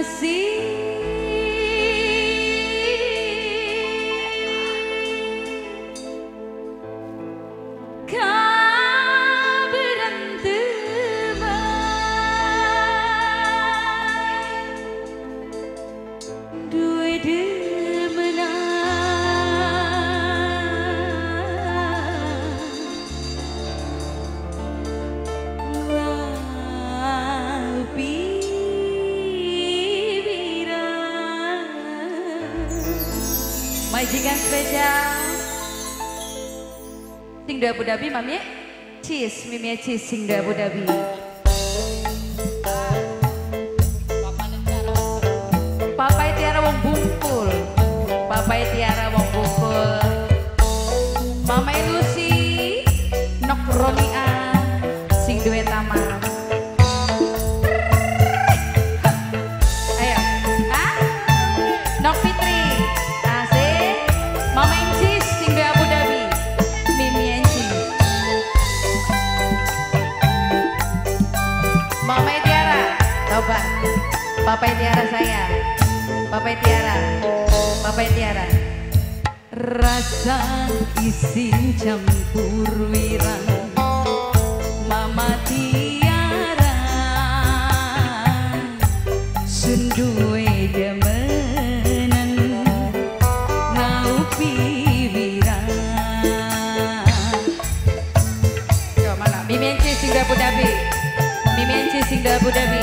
I see Majikan spesial Sing do Abu Dhabi mami Cheese, mimi cheese sing do Abu Dhabi. Papai tiara wong bungkul. Papai tiara wong bungkul. Mama Lucy Nok Ronia Sing duwe taman. Ayo? Nok Fitri Papa Tiara saya. Papa Tiara. Papa Tiara. Rasa isin campur wirang Mama Tiara. Sunduwe demenan. Ngaupi wirang Yo mana? Mimi Enci sing Dhabi Mimi Enci sing Dhabi